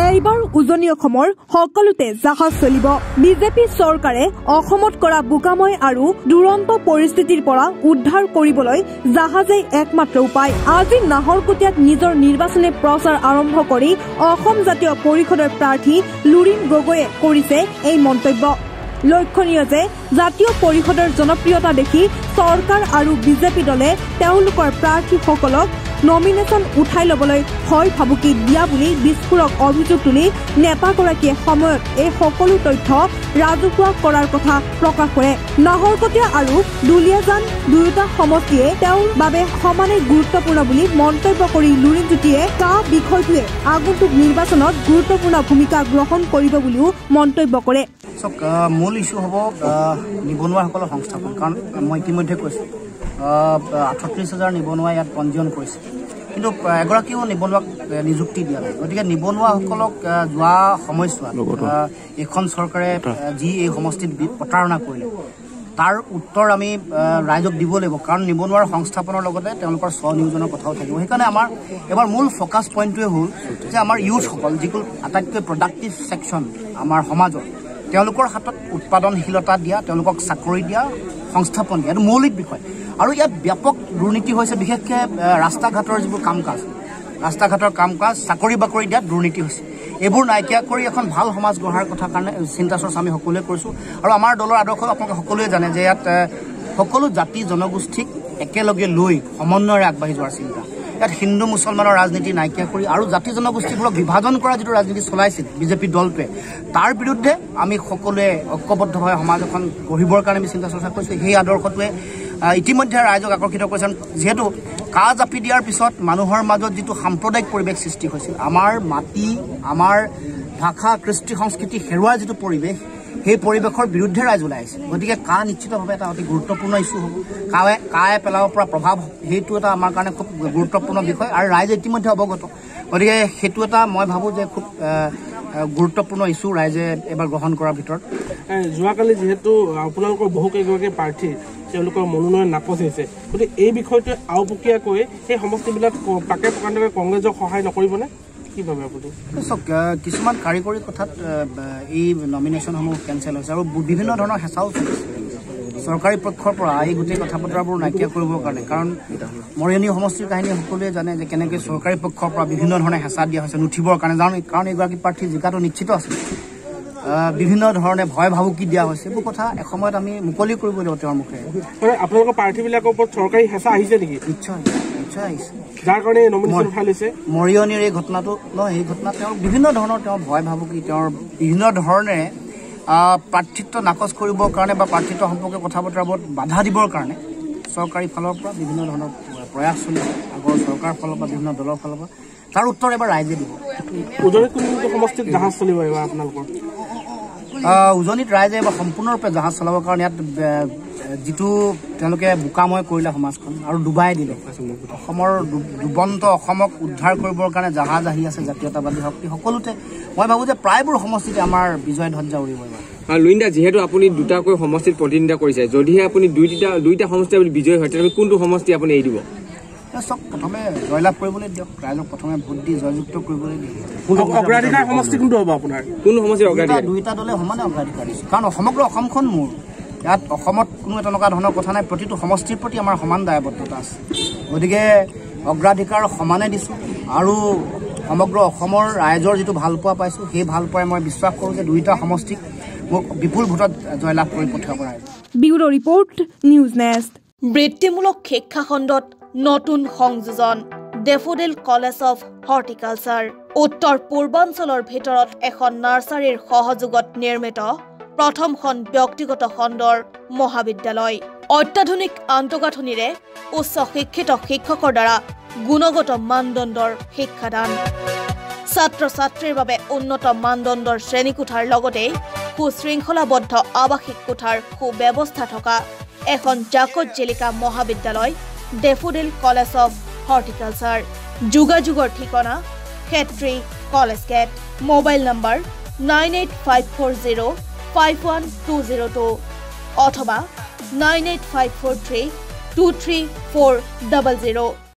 এইবাৰ উজনি অসমৰ সকলোতে জাহাজ চলিব। বিজেপি চৰকাৰে অসমত কৰা বোকাময় আৰু দুৰন্ত পৰিস্থিতিৰ পৰা উদ্ধাৰ কৰিবলৈ জাহাজেই একমাত্ৰ উপায়। আজি নাহৰকটীয়াত নিজৰ নিৰ্বাচনী প্ৰচাৰ আৰম্ভ কৰি অসম জাতীয় পৰিষদৰ প্ৰাৰ্থী লুৰিণ গগৈয়ে কৰিছে এই মন্তব্য। লক্ষণীয় যে জাতীয় পৰিষদৰ জনপ্ৰিয়তা দেখি চৰকাৰ আৰু বিজেপি দলে তেওঁলোকৰ প্ৰাৰ্থীসকলক নমিনেশ্যন উঠাই ল'বলৈ ভয় ভাবুকি দিয়া বুলি বিস্ফোৰক অভিযোগ তুলি নেতাগৰাকীয়ে সময়ত এই সকলো তথ্য ৰাজহুৱা কৰাৰ কথা প্ৰকাশ কৰে। নাহৰকটীয়া আৰু দুলীয়াজান দুয়োটা সমষ্টিয়ে তেওঁৰ বাবে সমানে গুৰুত্বপূৰ্ণ বুলি মন্তব্য কৰি লুৰিণজ্যোতিয়ে কা বিষয়টোৱে আগন্তুক নিৰ্বাচনত গুৰুত্বপূৰ্ণ ভূমিকা গ্ৰহণ কৰিব বুলিও মন্তব্য কৰে। মূল ইছ্যু হ'ব নিবনুৱাসকলৰ সংস্থাপন। কাৰণ মই ইতিমধ্যে কৈছোঁ আঠত্ৰিছ হাজাৰ নিবনুৱা ইয়াত পঞ্জীয়ন কৰিছে। কিন্তু এগৰাকীও নিবনুৱাক নিযুক্তি দিয়া নাই। গতিকে নিবনুৱাসকলক যোৱা সময়ছোৱাত এইখন চৰকাৰে যি এই সমষ্টিত প্ৰতাৰণা কৰিলে তাৰ উত্তৰ আমি ৰাইজক দিব লাগিব। কাৰণ নিবনুৱাৰ সংস্থাপনৰ লগতে তেওঁলোকৰ স্বনিয়োজনৰ কথাও থাকিব। সেইকাৰণে আমাৰ এবাৰ মূল ফ'কাছ পইণ্টটোৱে হ'ল যে আমাৰ ইউথসকল যিবোৰ আটাইতকৈ প্ৰডাক্টিভ ছেকশ্যন আমাৰ সমাজৰ তেওঁলোকৰ হাতত উৎপাদনশীলতা দিয়া তেওঁলোকক চাকৰি দিয়া সংস্থাপন এইটো মৌলিক বিষয়। আৰু ইয়াত ব্যাপক দুৰ্নীতি হৈছে বিশেষকৈ ৰাস্তা ঘাটৰ যিবোৰ কাম কাজ ৰাস্তা ঘাটৰ কাম কাজ চাকৰি বাকৰি দিয়াত দুৰ্নীতি হৈছে। এইবোৰ নাইকিয়া কৰি এখন ভাল সমাজ গঢ়াৰ কথা কাৰণে চিন্তা চৰ্চা আমি সকলোৱে কৰিছোঁ। আৰু আমাৰ দলৰ আদৰ্শ আপোনালোকে সকলোৱে জানে যে ইয়াত সকলো জাতি জনগোষ্ঠীক একেলগে লৈ সমন্বয়েৰে আগবাঢ়ি যোৱাৰ চিন্তা। ইয়াত হিন্দু মুছলমানৰ ৰাজনীতি নাইকিয়া কৰি আৰু জাতি জনগোষ্ঠীবোৰক বিভাজন কৰা যিটো ৰাজনীতি চলাইছিল বিজেপি দলটোৱে তাৰ বিৰুদ্ধে আমি সকলোৱে ঐক্যবদ্ধভাৱে সমাজ এখন গঢ়িবৰ কাৰণে আমি চিন্তা চৰ্চা কৰিছোঁ। সেই আদৰ্শটোৱে ইতিমধ্যে ৰাইজক আকৰ্ষিত কৰিছে। যিহেতু কা জাপি দিয়াৰ পিছত মানুহৰ মাজত যিটো সাম্প্ৰদায়িক পৰিৱেশ সৃষ্টি হৈছিল আমাৰ মাটি আমাৰ ভাষা কৃষ্টি সংস্কৃতি হেৰুৱাৰ যিটো পৰিৱেশ সেই পৰিৱেশৰ বিৰুদ্ধে ৰাইজ ওলাই আহিছে গতিকে কা নিশ্চিতভাৱে এটা অতি গুৰুত্বপূৰ্ণ ইছ্যু হ'ব? কাৱে কায়ে পেলাব পৰা প্ৰভাৱ সেইটো এটা আমাৰ কাৰণে খুব গুৰুত্বপূৰ্ণ বিষয় আৰু ৰাইজে ইতিমধ্যে অৱগত। গতিকে সেইটো এটা মই ভাবোঁ যে খুব গুৰুত্বপূৰ্ণ ইছ্যু ৰাইজে এইবাৰ গ্ৰহণ কৰাৰ ভিতৰত। যোৱাকালি যিহেতু আপোনালোকৰ বহুকেইগৰাকী প্ৰাৰ্থী তেওঁলোকৰ মনোনয়ন নাকচ হৈছে গতিকে এই বিষয়টোৱে আওপকীয়াকৈ সেই সমষ্টিবিলাক পাকে প্ৰকাণ্ডকৈ কংগ্ৰেছক সহায় নকৰিবনে? কি ভাবে আপুনি? চাওক কিছুমান কাৰিকৰী কথাত এই নমিনেশ্যনসমূহ কেঞ্চেল হৈছে আৰু বিভিন্ন ধৰণৰ হেঁচাও চলিছে চৰকাৰী পক্ষৰ পৰা এই গোটেই কথা বতৰাবোৰ নাইকিয়া কৰিবৰ কাৰণে। কাৰণ মৰিয়নী সমষ্টিৰ কাহিনী সকলোৱে জানে যে কেনেকৈ চৰকাৰী পক্ষৰ পৰা বিভিন্ন ধৰণে হেঁচা দিয়া হৈছে নুঠিবৰ কাৰণে। কাৰণ কাৰণ এগৰাকী প্ৰাৰ্থী জিকাটো নিশ্চিত আছে। বিভিন্ন ধৰণে ভয় ভাবুকি দিয়া হৈছে। এইবোৰ কথা এসময়ত আমি মুকলি কৰিব লাগিব তেওঁৰ মুখেৰে আপোনালোকৰ প্ৰাৰ্থীবিলাকৰ ওপৰত চৰকাৰী হেঁচা আহিছে নেকি? নিশ্চয়। নিশ্চয় আহিছে। যাৰ কাৰণে নমিনেশ্যন ফাইল হৈছে। মৰিয়নীৰ এই ঘটনাটো ন এই ঘটনাত তেওঁৰ বিভিন্ন ধৰণৰ তেওঁৰ ভয় ভাবুকি তেওঁৰ বিভিন্ন ধৰণেৰে প্ৰাৰ্থিত্ব নাকচ কৰিবৰ কাৰণে বা প্ৰাৰ্থিত্ব সম্পৰ্কে কথা বতৰাবোৰত বাধা দিবৰ কাৰণে চৰকাৰী ফালৰ পৰা বিভিন্ন ধৰণৰ প্ৰয়াস চলিছে। আগৰ চৰকাৰৰ ফালৰ পৰা বিভিন্ন দলৰ ফালৰ পৰা। তাৰ উত্তৰ এবাৰ ৰাইজে দিব। উজনিত কোনটো সমষ্টিত জাহাজ চলিব এইবাৰ আপোনালোকৰ। উজনিত ৰাইজে এবাৰ সম্পূৰ্ণৰূপে জাহাজ চলাবৰ কাৰণে ইয়াত যিটো তেওঁলোকে বোকাময় কৰিলে সমাজখন আৰু ডুবাই দিলে। অসমৰ ডুবন্ত অসমক উদ্ধাৰ কৰিবৰ কাৰণে জাহাজ আহি আছে জাতীয়তাবাদী শক্তি সকলোতে। মই ভাবোঁ যে প্ৰায়বোৰ সমষ্টিতে আমাৰ বিজয় ধ্বজা উৰিব লুইন্দা যিহেতু আপুনি দুটাকৈ সমষ্টিত প্ৰতিনিধিত্ব কৰিছে যদিহে আপুনি দুইটা দুইটা সমষ্টি আপুনি বিজয় হয় তেনেহ'লে কোনটো সমষ্টি আপুনি এৰি দিব? চব প্ৰথমে জয়লাভ কৰিবলৈ দিয়ক ৰাইজক প্ৰথমে ভোট দি জয়যুক্ত কৰিবলৈ দিয়ক। অগ্ৰাধিকাৰ সমষ্টি কোনটো হ'ব আপোনাৰ? কোনটো অগ্ৰাধিকাৰ? দুইটা দলে সমানে অগ্ৰাধিকাৰ দিছোঁ। কাৰণ সমগ্ৰ অসমখন মোৰ। ইয়াত অসমত কোনো তেনেকুৱা ধৰণৰ কথা নাই প্ৰতিটো সমষ্টিৰ প্ৰতি আমাৰ সমান দায়বদ্ধতা আছে। গতিকে অগ্ৰাধিকাৰ সমানে দিছোঁ আৰু সমগ্ৰ অসমৰ ৰাইজৰ যিটো ভালপোৱা পাইছোঁ সেই ভালপোৱাই মই বিশ্বাস কৰোঁ যে দুয়োটা সমষ্টিক মোক বিপুল ভোটত জয়লাভ কৰি পঠিয়াব ৰাইজে। Bureau' report news next. বৃত্তিমূলক শিক্ষা খণ্ডত নতুন সংযোজন ডেফোডিল কলেজ অৱ হৰ্টিকালচাৰ। উত্তৰ পূৰ্বাঞ্চলৰ ভিতৰত এখন নাৰ্চাৰীৰ সহযোগত নিৰ্মিত প্ৰথমখন ব্যক্তিগত খণ্ডৰ মহাবিদ্যালয়। অত্যাধুনিক আন্তঃগাঁথনিৰে উচ্চ শিক্ষিত শিক্ষকৰ দ্বাৰা গুণগত মানদণ্ডৰ শিক্ষাদান। ছাত্ৰ ছাত্ৰীৰ বাবে উন্নত মানদণ্ডৰ শ্ৰেণীকোঠাৰ লগতে সুশৃংখলাবদ্ধ আৱাসিক কোঠাৰ সুব্যৱস্থা থকা এখন জাকত জিলিকা মহাবিদ্যালয় ডেফোডিল কলেজ অৱ হৰ্টিকালচাৰ। যোগাযোগৰ ঠিকনা Khetri college gate. Mobile number nine eight five four zero' five one two zero' two অথবা nine eight five four three two three four double zero'